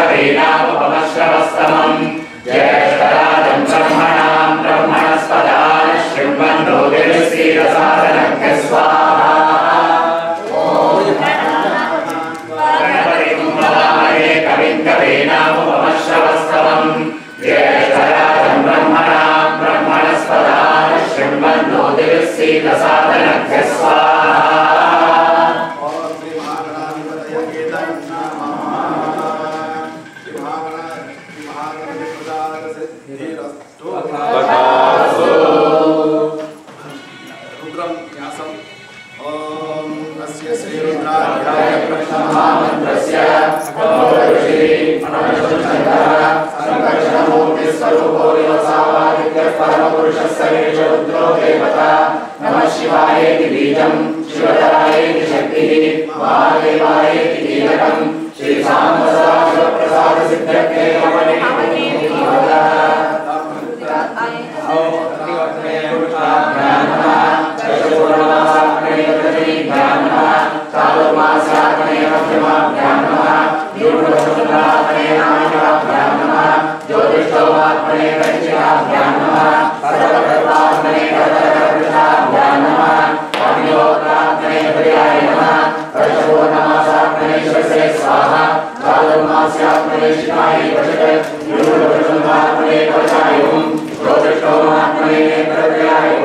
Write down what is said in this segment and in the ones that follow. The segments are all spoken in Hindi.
कवीनामुपमश्रवस्तमम् ज्येष्ठराजम् ब्रह्मणाम् ब्रह्मणस्पदान् शृण्वन्तो दिलशीलसाधनज्ञ स्वाहा। कविम् कवीनामुपमश्रवस्तमम्। ज्येष्ठराजम् ब्रह्मणाम् ब्रह्मणस्पदान् शृण्वन्तो दिलशीलसाधनज्ञ स्वाहा। स्यात्मनेशिकाय पशत योगवसन्धात्मने कवचायुं रोदष्टोमात्मने प्रकृयाय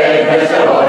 Amen.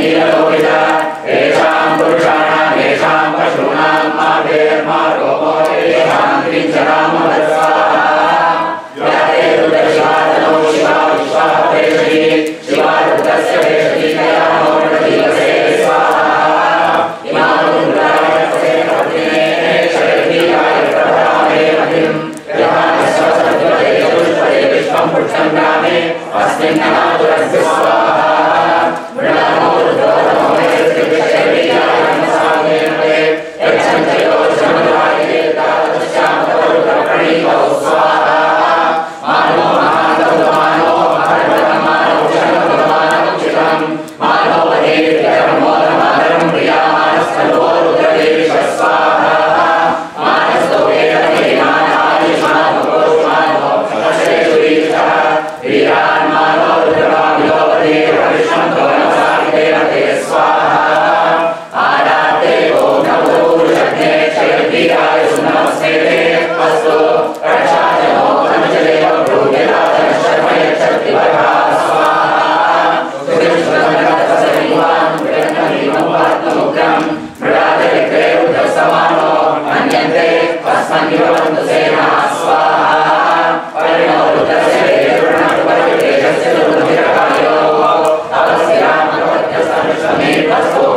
Mira lo que está Señor.